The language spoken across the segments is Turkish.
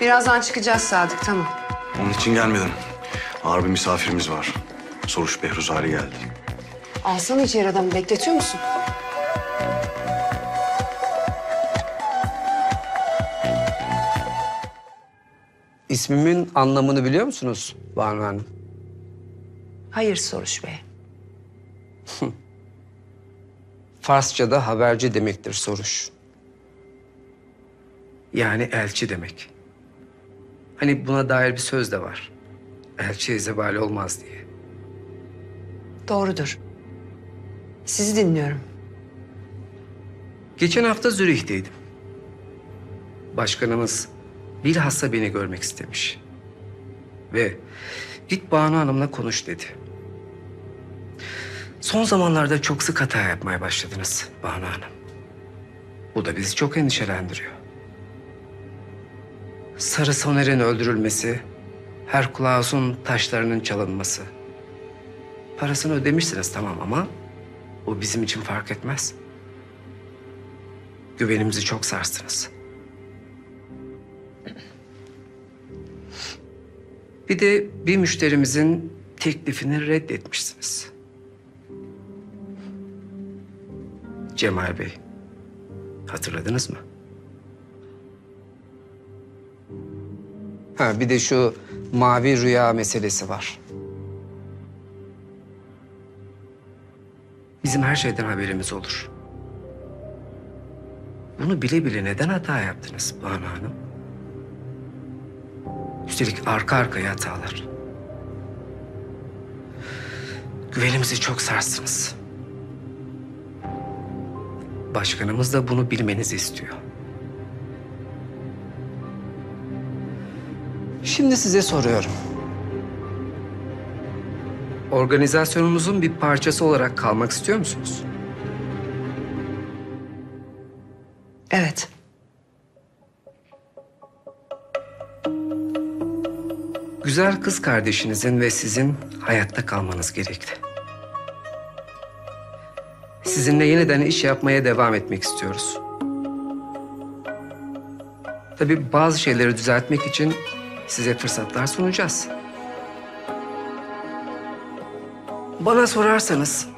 Birazdan çıkacağız Sadık tamam. Onun için gelmedim. Ağır bir misafirimiz var. Soruş Behruz Ali geldi. Alsana içeri adamı bekletiyor musun? İsmimin anlamını biliyor musunuz Banu Hanım? Hayır Soruş Bey. Farsça'da haberci demektir soruş. Yani elçi demek. Hani buna dair bir söz de var. Elçi zebali olmaz diye. Doğrudur. Sizi dinliyorum. Geçen hafta Zürih'teydim. Başkanımız bilhassa beni görmek istemiş. Ve git Banu Hanım'la konuş dedi. Son zamanlarda çok sık hata yapmaya başladınız Banu Hanım. Bu da bizi çok endişelendiriyor. Sarı Soner'in öldürülmesi, Herkulaus'un taşlarının çalınması. Parasını ödemişsiniz tamam ama bu bizim için fark etmez. Güvenimizi çok sarstınız. Bir de bir müşterimizin teklifini reddetmişsiniz. Cemal Bey. Hatırladınız mı? Ha bir de şu mavi rüya meselesi var. Bizim her şeyden haberimiz olur. Bunu bile bile neden hata yaptınız Banu Hanım? Üstelik arka arkaya hatalar. Güvenimizi çok sarstınız. Başkanımız da bunu bilmenizi istiyor. Şimdi size soruyorum. Organizasyonumuzun bir parçası olarak kalmak istiyor musunuz? Evet. Güzel kız kardeşinizin ve sizin hayatta kalmanız gerekti. Sizinle yeniden iş yapmaya devam etmek istiyoruz. Tabii bazı şeyleri düzeltmek için size fırsatlar sunacağız. Bana sorarsanız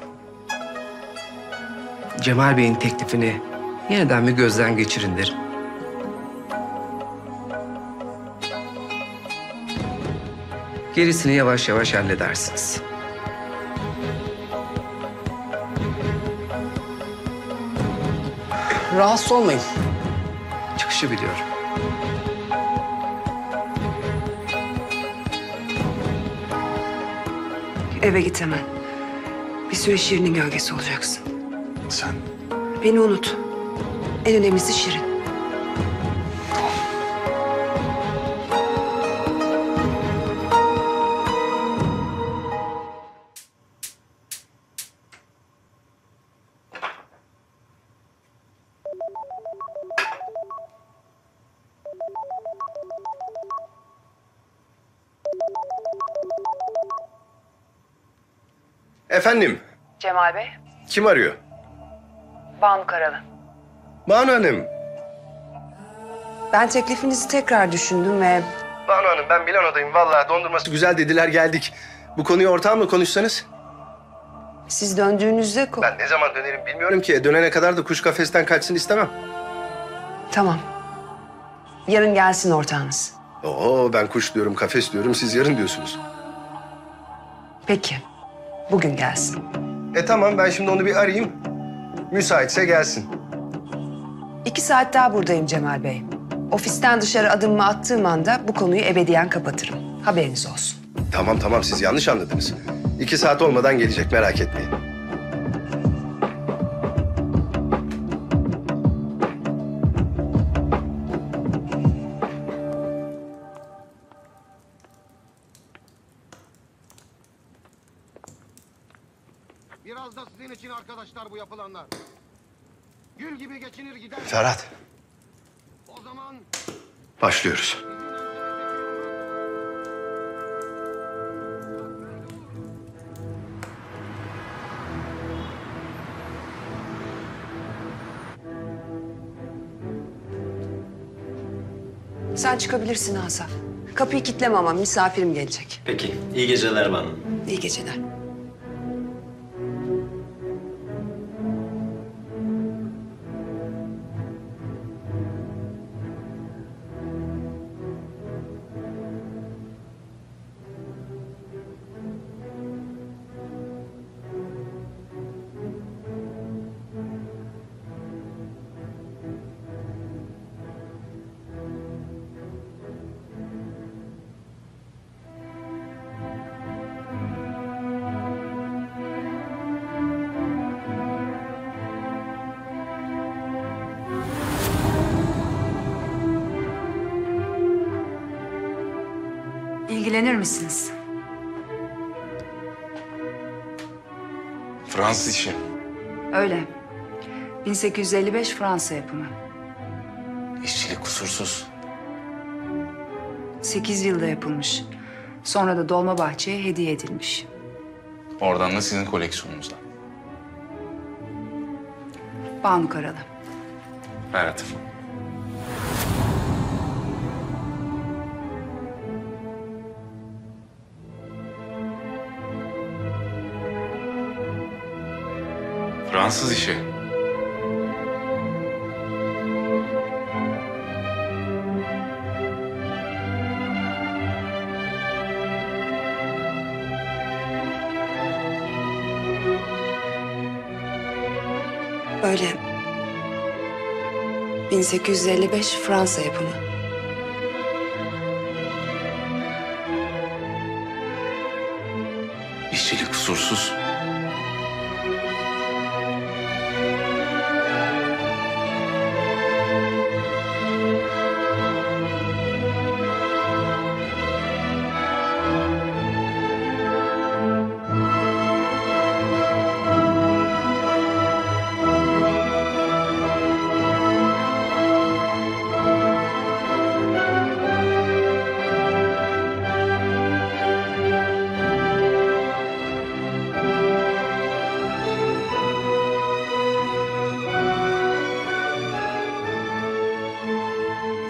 Cemal Bey'in teklifini yeniden bir gözden geçirin derim. Gerisini yavaş yavaş halledersiniz. Rahatsız olmayın. Çıkışı biliyorum. Eve git hemen. Bir süre Şirin'in gölgesi olacaksın. Sen Beni unut. En önemlisi Şirin. Efendim, Cemal Bey. kim arıyor? Banu Karalı. Banu Hanım. Ben teklifinizi tekrar düşündüm ve Banu Hanım, ben Milano'dayım. Vallahi dondurması güzel dediler, geldik. Bu konuyu ortağımla konuşsanız? siz döndüğünüzde... ko- Ben ne zaman dönerim bilmiyorum ki. Dönene kadar da kuş kafesten kaçsın istemem. Tamam. Yarın gelsin ortağınız. Oo, ben kuş diyorum, kafes diyorum. Siz yarın diyorsunuz. Peki. Bugün gelsin. E tamam, ben şimdi onu bir arayayım. Müsaitse gelsin. İki saat daha buradayım Cemal Bey. Ofisten dışarı adımımı attığım anda bu konuyu ebediyen kapatırım. Haberiniz olsun. Tamam tamam, siz yanlış anladınız. İki saat olmadan gelecek, merak etmeyin. Biraz da sizin için arkadaşlar bu yapılanlar. Gül gibi geçinir gider. Ferhat, O zaman başlıyoruz. Sen çıkabilirsin Asaf. Kapıyı kilitleme ama misafirim gelecek. Peki. iyi geceler bana. İyi geceler. İlgilenir misiniz? Fransız işi. Öyle. 1855 Fransa yapımı. İşçilik kusursuz. 8 yılda yapılmış. Sonra da Dolmabahçe'ye hediye edilmiş. Oradan da sizin koleksiyonunuzdan. Banu Karalı. Evet. Fransız işi. Öyle. 1855 Fransa yapımı. İşçilik kusursuz.